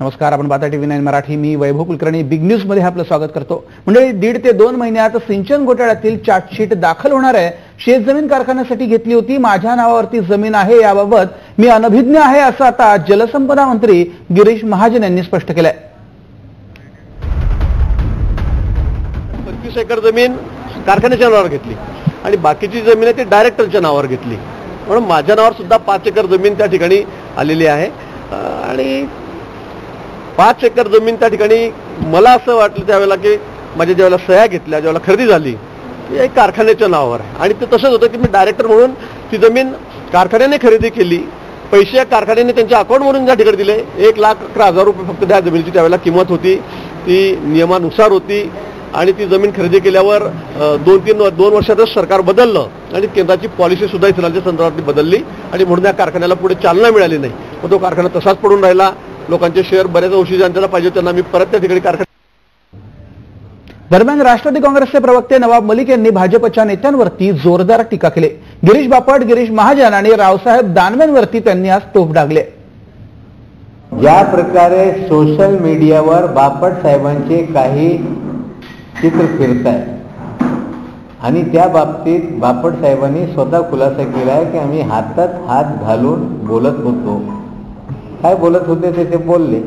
नमस्कार आपण बाता टीव्ही नाईन मराठी मी वैभव कुलकर्णी. बिग न्यूजमध्ये आपलं स्वागत करतो. मंडळी दीड ते दोन महिन्यात सिंचन घोटाळ्यातील चार्जशीट दाखल होणार आहे. शेतजमीन कारखान्यासाठी घेतली होती. माझ्या नावावरती जमीन आहे याबाबत मी अनभिज्ञ आहे असं आता जलसंपदा मंत्री गिरीश महाजन यांनी स्पष्ट केलंय. पंचवीस एकर जमीन कारखान्याच्या नावावर घेतली आणि बाकीची जमीन आहे ती डायरेक्टरच्या नावावर घेतली. म्हणून माझ्या नावावर सुद्धा पाच एकर जमीन त्या ठिकाणी आलेली आहे. आणि पाच एकर जमीन त्या ठिकाणी मला असं वाटलं त्यावेळेला की माझ्या ज्यावेळेला सह्या घेतल्या ज्यावेळेला खरेदी झाली ती एक कारखान्याच्या नावावर आहे. आणि ते तसंच होतं की मी डायरेक्टर म्हणून ती जमीन कारखान्याने खरेदी केली. पैसे कारखान्याने त्यांच्या अकाउंटमधून त्या ठिकाणी दिले एक लाख अकरा हजार रुपये फक्त त्या जमिनीची त्यावेळेला किंमत होती. ती नियमानुसार होती. आणि ती जमीन खरेदी केल्यावर दोन तीन दोन वर्षातच सरकार बदललं आणि केंद्राची पॉलिसी सुद्धा इथल्या संदर्भातली बदलली. आणि म्हणून त्या कारखान्याला पुढे चालना मिळाली नाही. मग तो कारखाना तसाच पडून राहिला. लोकांचे शेअर बऱ्याच औषधी ज्यांना पाहिजे त्यांना मी परत त्या ठिकाणी कारखाना दरम्यान राष्ट्रवादी काँग्रेसचे प्रवक्ते नवाब मलिक यांनी भाजपच्या नेत्यांवरती जोरदार टीका केली. गिरीश बापट गिरीश महाजन आणि रावसाहेब दानवेंवरती त्यांनी आज तोफ डागले. ज्या प्रकारे सोशल मीडियावर बापट साहेबांचे काही चित्र फिरत आहे आणि त्या बाबतीत बापट साहेबांनी स्वतः खुलासा केला आहे की आम्ही हातात हात घालून बोलत होतो. काय बोलत होते ते ते बोलले.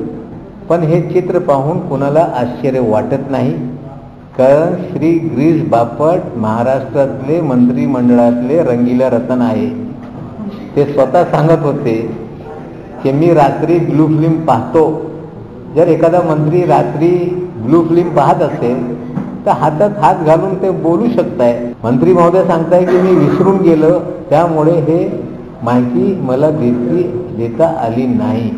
पण हे चित्र पाहून कुणाला आश्चर्य वाटत नाही? कारण श्री ग्रीस बापट महाराष्ट्रातले मंत्रिमंडळातले रंगीला रतन आहे. ते स्वतः सांगत होते की मी रात्री ब्लू फिल्म पाहतो. जर एखादा मंत्री रात्री ब्लू फिल्म पाहत असेल तर हातात हात घालून ते बोलू शकताय. मंत्री महोदय सांगताय की मी विसरून गेलो. त्यामुळे हे माहिती मला देती देता आली नाही.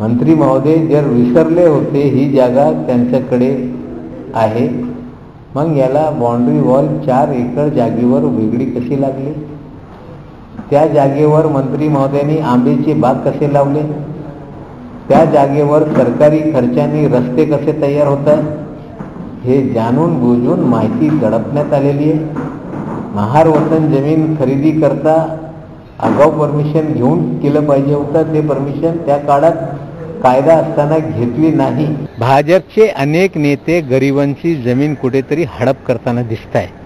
मंत्री महोदय जर विसरले होते ही जागा त्यांच्याकडे आहे. मग याला बाउंड्री वॉल चार एकर जागेवर वेगळी कशी लागली? त्या जागेवर मंत्री महोदयांनी आंब्याचे बाग कसे लावले? त्या जागेवर सरकारी खर्चाने रस्ते कसे तयार होतात? हे जाणून बुजून माहिती दडपण्यात आलेली आहे. महार वतन जमीन खरेदी करता आगाऊ परमिशन घेऊन केलं पाहिजे होतं. ते परमिशन त्या काळात कायदा असताना घेतली नाही. भाजपचे अनेक नेते गरिबांची जमीन कुठेतरी हडप करताना दिसत आहे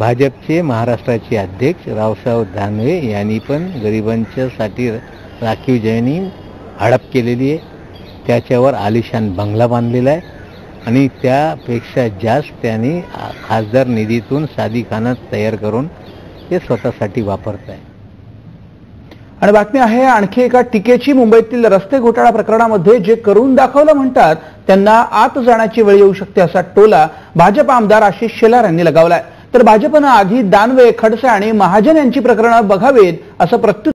भाजपचे महाराष्ट्राचे अध्यक्ष रावसाहेब दानवे यांनी पण गरिबांच्यासाठी राखीव जमिनी हडप केलेली आहे. त्याच्यावर आलिशान बंगला बांधलेला आहे. आणि त्यापेक्षा जास्त त्यांनी खासदार निधीतून सादी खाना तयार करून ते स्वतःसाठी वापरत आहे आणि बातमी आहे आणखी एका टीकेची मुंबईतील रस्ते घोटाळा प्रकरणामध्ये जे करून दाखवलं म्हणतात त्यांना आत जाण्याची वेळ येऊ शकते असा टोला भाजप आमदार आशिष शेलार यांनी लगावलाय. तर भाजपनं आधी दानवे खडसे आणि महाजन यांची प्रकरणं बघावीत असं प्रत्युत्तर